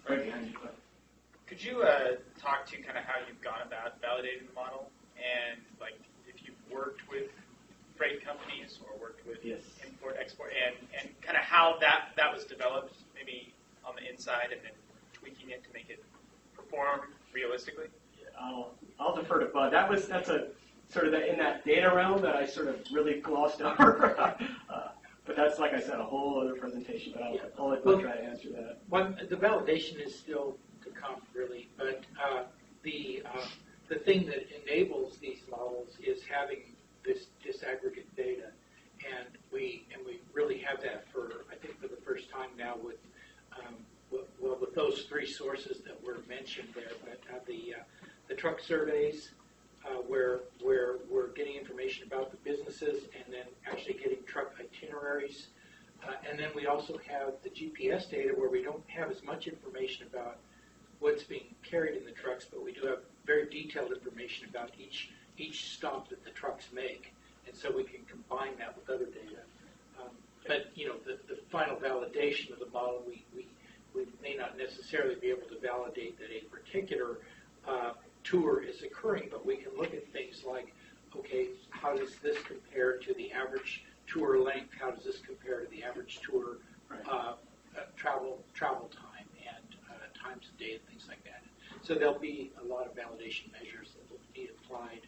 Right behind you, Cliff. Could you uh, talk to kind of how you've gone about validating the model and like if you've worked with freight companies or worked with Yes. import export and, and kind of how that that was developed maybe on the inside and then tweaking it to make it perform realistically? I'll, I'll defer to Bud. That was that's a sort of the, in that data realm that I sort of really glossed over. uh, but that's like I said, a whole other presentation. But I'll, I'll let Bud try to answer that. One, the validation is still to come, really, but uh, the uh, the thing that enables these models is having this disaggregate data, and we and we really have that for I think for the first time now with um, w- well with those three sources that were mentioned there, but uh, the uh, the truck surveys. Uh, where where we're getting information about the businesses and then actually getting truck itineraries, uh, and then we also have the GPS data where we don't have as much information about what's being carried in the trucks, but we do have very detailed information about each each stop that the trucks make, and so we can combine that with other data. Um, but you know, the, the final validation of the model, we, we we may not necessarily be able to validate that a particular uh, tour is occurring, but we can look at things like, okay, how does this compare to the average tour length? How does this compare to the average tour. Uh, uh, travel travel time and uh, times of day and things like that? So there'll be a lot of validation measures that will be applied.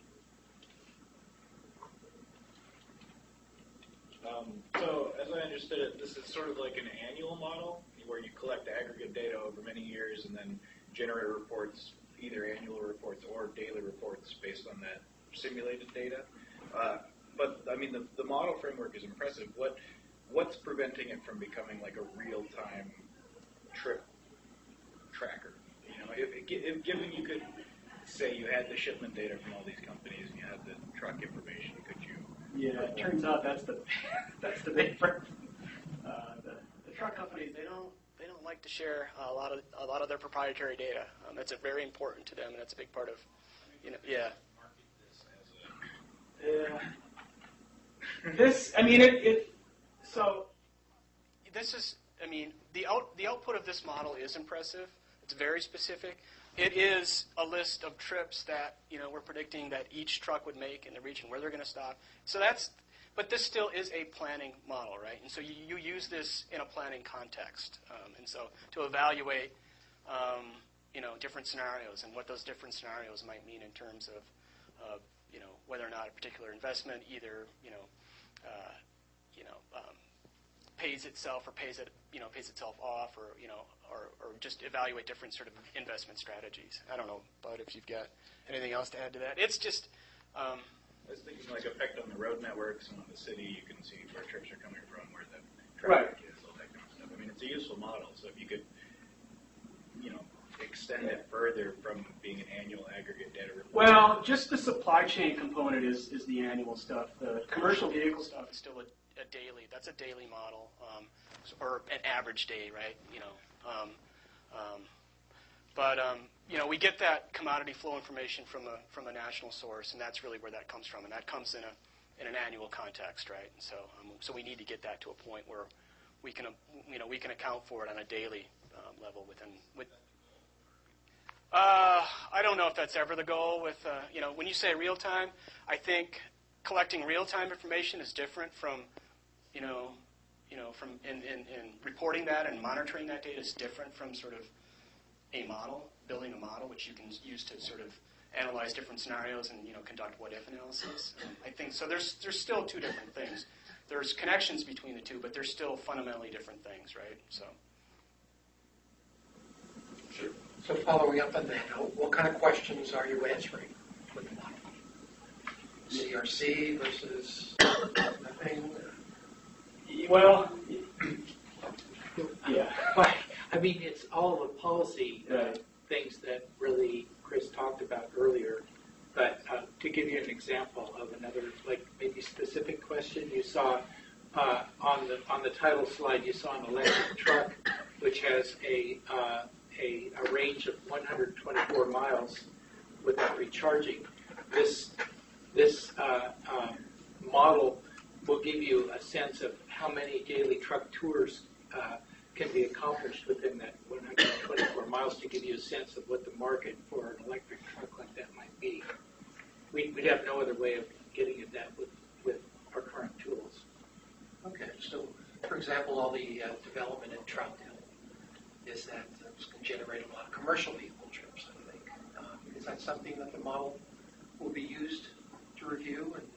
Um, so as I understood it, this is sort of like an annual model where you collect aggregate data over many years and then generate reports, either annual reports or daily reports based on that simulated data. Uh, but I mean, the, the model framework is impressive. What what's preventing it from becoming like a real time trip tracker? You know, if, if given you could say you had the shipment data from all these companies and you had the truck information, could you Yeah, it turns out that's the that's the big problem. Uh, the, the truck companies they don't they don't like to share a lot of a lot of their proprietary data. Um, that's a very important to them, and that's a big part of you know yeah. Yeah. This I mean it, it so this is I mean the out the output of this model is impressive. It's very specific. It is a list of trips that you know we're predicting that each truck would make in the region where they're going to stop. So that's, but this still is a planning model, right? And so you, you use this in a planning context, um, and so to evaluate, um, you know, different scenarios and what those different scenarios might mean in terms of, of you know, whether or not a particular investment either, you know, uh, you know, um, pays itself or pays it, you know, pays itself off, or you know, or, or just evaluate different sort of investment strategies. I don't know, Bud, if you've got anything else to add to that. It's just. Um, I was thinking like effect on the road networks and on the city. You can see where trips are coming from, where the Right. traffic is, all that kind of stuff. I mean, it's a useful model. So if you could, you know, extend it further from being an annual aggregate data report. Well, just the supply chain component is, is the annual stuff. The commercial vehicle stuff is still a, a daily. That's a daily model, um, or an average day, right? You know, um, um, but um, you know, we get that commodity flow information from a from a national source, and that's really where that comes from, and that comes in a in an annual context, right? And so, um, so we need to get that to a point where we can, uh, you know, we can account for it on a daily um, level within with uh, I don't know if that's ever the goal. With uh, you know, when you say real time, I think collecting real time information is different from, you know, you know, from in, in, in reporting that and monitoring that data is different from sort of a model, building a model which you can use to sort of analyze different scenarios and you know conduct what if analysis. Um, I think so. There's there's still two different things. There's connections between the two, but they're still fundamentally different things, right? So. Sure. So following up on that, what kind of questions are you answering with the model? CRC versus nothing? Well, yeah. I mean, it's all the policy uh, Right. things that really Chris talked about earlier. But uh, to give you an example of another, like maybe specific question, you saw uh, on the on the title slide, you saw an electric truck which has a uh, a, a range of 124 miles without recharging. This this uh, um, model will give you a sense of how many daily truck tours uh, can be accomplished within that 124 miles to give you a sense of what the market for an electric truck like that might be. We, we'd have no other way of getting at that with, with our current tools. Okay, so for example, all the uh, development in Troutdale is that it's going to generate a lot of commercial vehicle trips, I think. Um, Is that something that the model will be used to review? And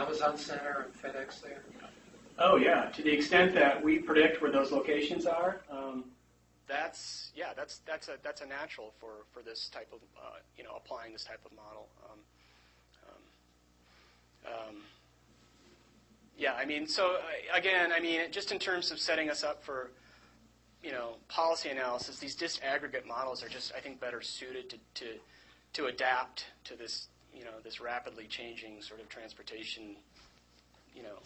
Amazon Center and FedEx there? Oh yeah, to the extent that we predict where those locations are, um, that's yeah, that's that's a that's a natural for, for this type of uh, you know applying this type of model. Um, um, um, yeah, I mean, so uh, again, I mean, just in terms of setting us up for you know policy analysis, these disaggregate models are just I think better suited to to, to adapt to this you know this rapidly changing sort of transportation you know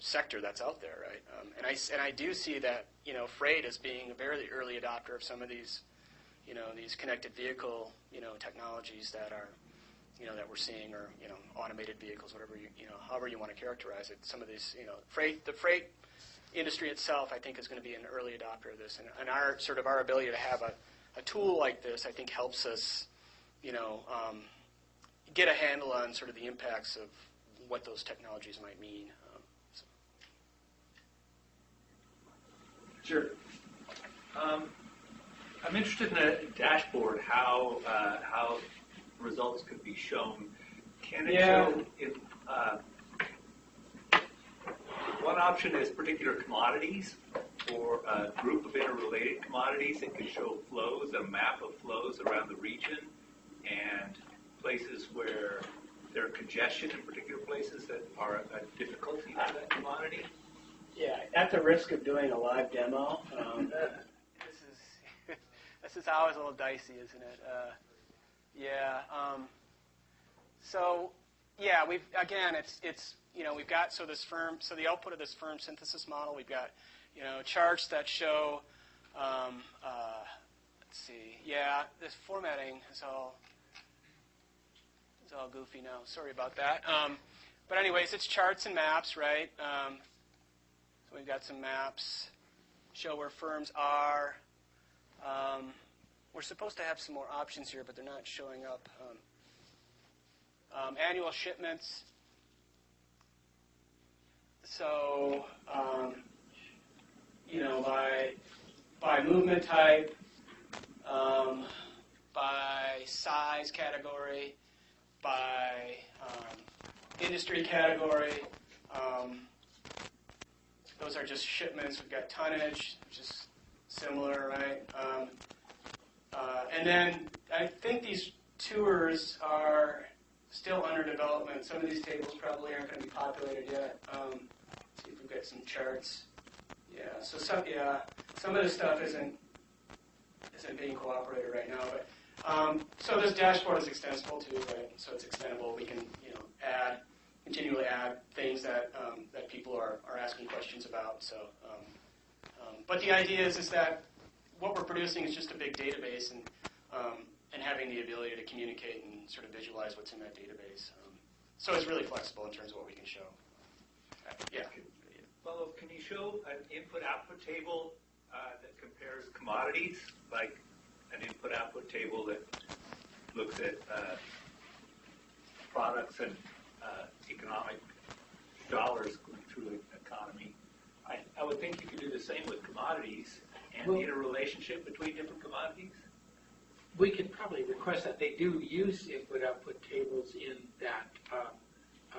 sector that's out there, right? Um, and I and I do see that you know freight as being a very early adopter of some of these, you know, these connected vehicle you know technologies that are, you know, that we're seeing, or you know, automated vehicles, whatever you you know, however you want to characterize it. Some of these, you know, freight the freight industry itself, I think, is going to be an early adopter of this, and, and our sort of our ability to have a, a tool like this, I think, helps us, you know, um, get a handle on sort of the impacts of what those technologies might mean. Um, so. Sure. Um, I'm interested in a dashboard, how, uh, how results could be shown. Can it Yeah. show if, uh, one option is particular commodities or a group of interrelated commodities. It could show flows, a map of flows around the region and places where there are congestion in particular places that are a difficulty for that commodity. Yeah, at the risk of doing a live demo, um, this is this is always a little dicey, isn't it? Uh, yeah. Um, so yeah, we've again, it's it's you know we've got so this firm so the output of this firm synthesis model, we've got you know charts that show. Um, uh, let's see. Yeah, this formatting is all is all goofy now. Sorry about that. Um, but anyways, it's charts and maps, right? Um, so we've got some maps, show where firms are. Um, we're supposed to have some more options here, but they're not showing up. Um, um, annual shipments. So, um, you know, by by movement type, by size category, by um, industry category. Um, those are just shipments. We've got tonnage, which is similar, right? Um, uh, and then I think these tours are still under development. Some of these tables probably aren't going to be populated yet. Um, see if we've got some charts. Yeah, so some yeah, some of this stuff isn't isn't being cooperated right now. But um, so this dashboard is extensible too, right? So it's extendable. We can you know add continually add things that um, that people are, are asking questions about. So, um, um, but the idea is is that what we're producing is just a big database and um, and having the ability to communicate and sort of visualize what's in that database. So it's really flexible in terms of what we can show. Uh, yeah. Follow, can you show an input-output table uh, that compares commodities, like an input-output table that looks at uh, products and uh, economic dollars going through an economy? I, I would think you could do the same with commodities and Well- the interrelationship between different commodities. We could probably request that. They do use input-output tables in that, um, uh,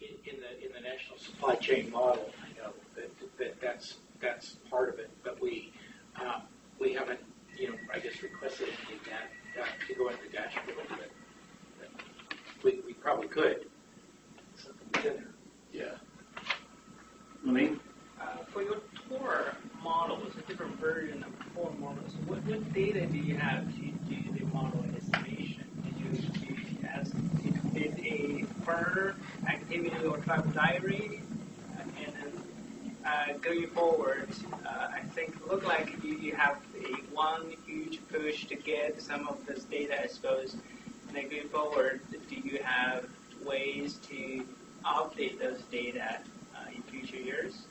in, in the, in the national supply chain model. I know that, that that's, that's part of it, but we, um, we haven't, you know, I guess requested anything that, uh, to go in the dashboard, but, but we, we probably could. Something's in there. Yeah. Lee? Uh, for your tour models, a different version of tour models, what, what data do you have to do the model estimation? Did you, do you ask, did a firm activity or travel diary? Uh, and then uh, going forward, uh, I think look like you, you have a one huge push to get some of this data, I suppose. And then going forward, do you have ways to update those data uh, in future years?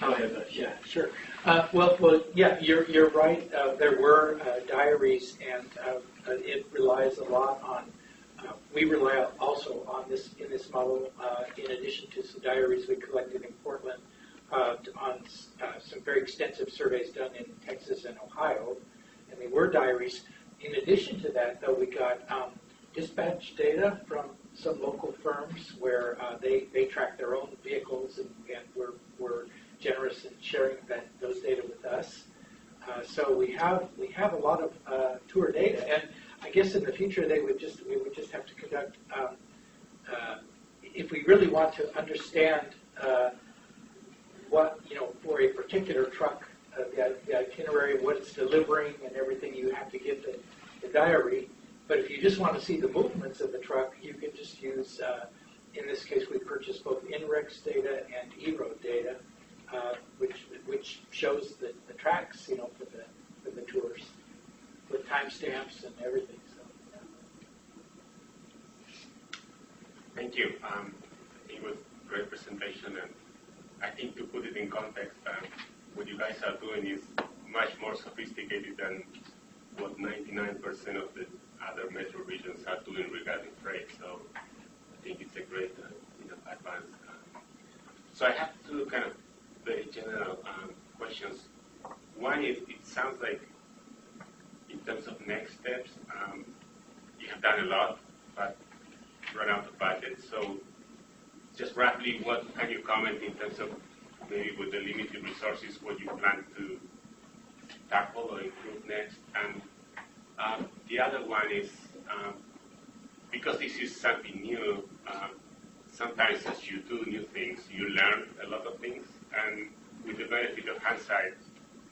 Go ahead, Bud. Yeah, sure. Uh, well, well, yeah, you're, you're right. Uh, there were uh, diaries, and uh, uh, it relies a lot on. Uh, we rely also on this in this model. Uh, in addition to some diaries we collected in Portland, uh, on uh, some very extensive surveys done in Texas and Ohio, and they were diaries. In addition to that, though, we got um, dispatch data from some local firms where uh, they they track their own vehicles and, and were were generous in sharing that, those data with us. Uh, so we have we have a lot of uh, tour data, and I guess in the future they would just we would just have to conduct um, uh, if we really want to understand uh, what you know for a particular truck uh, the, the itinerary, what it's delivering, and everything. You have to get the, the diary. But if you just want to see the movements of the truck, you can just use. Uh, in this case, we purchased both INRIX data and eRoad data uh, which which shows the, the tracks, you know, for the for the tours, with timestamps and everything. So. Thank you. Um, it was great presentation, and I think to put it in context, um, what you guys are doing is much more sophisticated than what 99% of the other metro regions are doing regarding freight. So I think it's a great uh, you know, advance. Um, so I have two kind of very general um, questions. One is, it sounds like in terms of next steps, um, you have done a lot, but run out of budget. So just roughly, what can you comment in terms of maybe with the limited resources, what you plan to tackle or improve next? And um, the other one is, um, because this is something new, um, sometimes as you do new things, you learn a lot of things. And with the benefit of hindsight,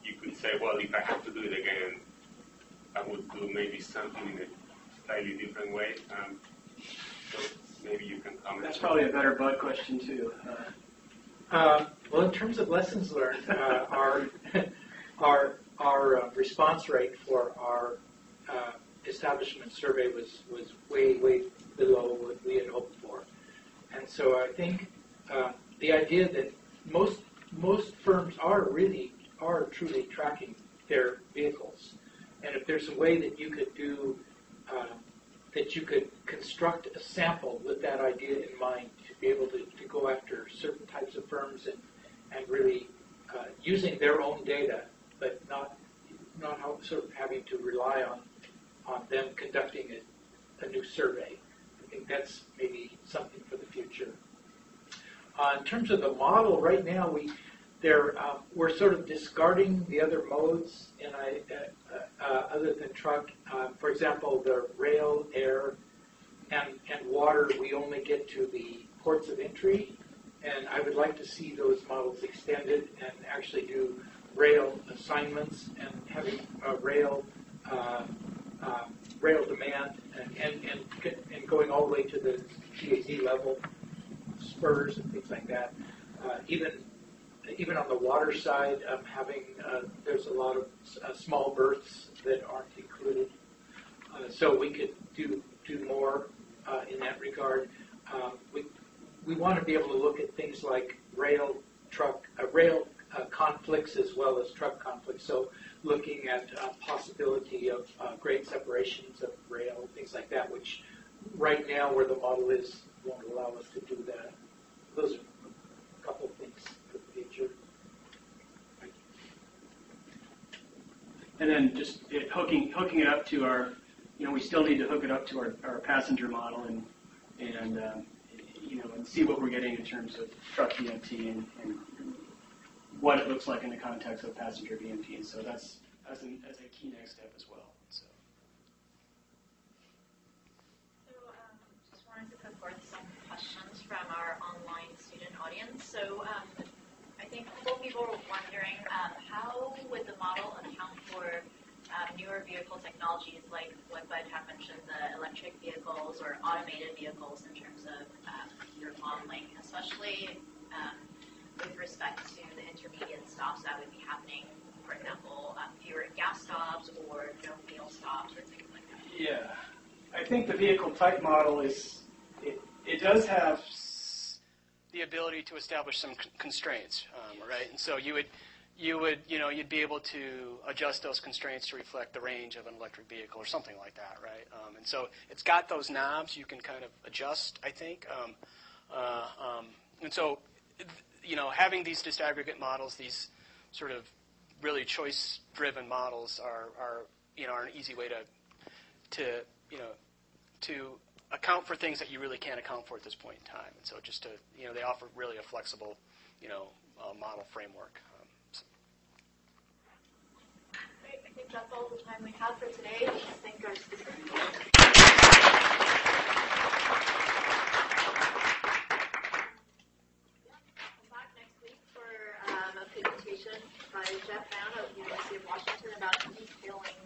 you could say, well, if I have to do it again, I would do maybe something in a slightly different way. Um, so maybe you can comment. That's probably a better Bud question too. Uh, Um, well, in terms of lessons learned, uh, our our our uh, response rate for our uh, establishment survey was was way way below what we had hoped for, and so I think uh, the idea that most most firms are really are truly tracking their vehicles, and if there's a way that you could do uh, that you could construct a sample with that idea in mind to be able to, to go after certain types of firms and, and really uh, using their own data, but not, not sort of having to rely on, on them conducting a, a new survey. I think that's maybe something for the future. Uh, in terms of the model, right now we, there, um, we're sort of discarding the other modes, and I, uh, uh, other than truck. Uh, for example, the rail, air, and, and water, we only get to the ports of entry, and I would like to see those models extended and actually do rail assignments and having a rail uh, uh, rail demand and, and, and, and going all the way to the TAZ level, spurs and things like that. Uh, even even on the water side, um, having uh, there's a lot of uh, small berths that aren't included, uh, so we could do do more uh, in that regard. Um, we we want to be able to look at things like rail truck uh, rail conflicts as well as truck conflicts. So looking at possibility of grade separations of rail, things like that, which right now where the model is won't allow us to do that. Those are a couple of things for the future. And then just it, hooking hooking it up to our, you know, we still need to hook it up to our, our passenger model and and um, you know and see what we're getting in terms of truck VMT and, and what it looks like in the context of passenger VMT. And so that's as, an, as a key next step as well. So. So, um, just wanted to put forth some questions from our online student audience. So, um, I think a couple people were wondering um, how would the model for um, newer vehicle technologies like what Bud had mentioned, the electric vehicles or automated vehicles in terms of um, your modeling, especially um, with respect to the intermediate stops that would be happening, for example, um, fewer gas stops or no fuel stops or things like that. Yeah, I think the vehicle type model is it, it does have the ability to establish some constraints, um, right? And so you would you would you know you'd be able to adjust those constraints to reflect the range of an electric vehicle or something like that, right? Um, and so it's got those knobs you can kind of adjust, I think. Um, uh, um, and so you know having these disaggregate models, these sort of really choice-driven models are, are you know are an easy way to to you know to account for things that you really can't account for at this point in time. And so just to you know they offer really a flexible you know uh, model framework. I think that's all the time we have for today. Thank our speakers. I'm back next week for um, a presentation by Jeff Brown at the University of Washington about detailing.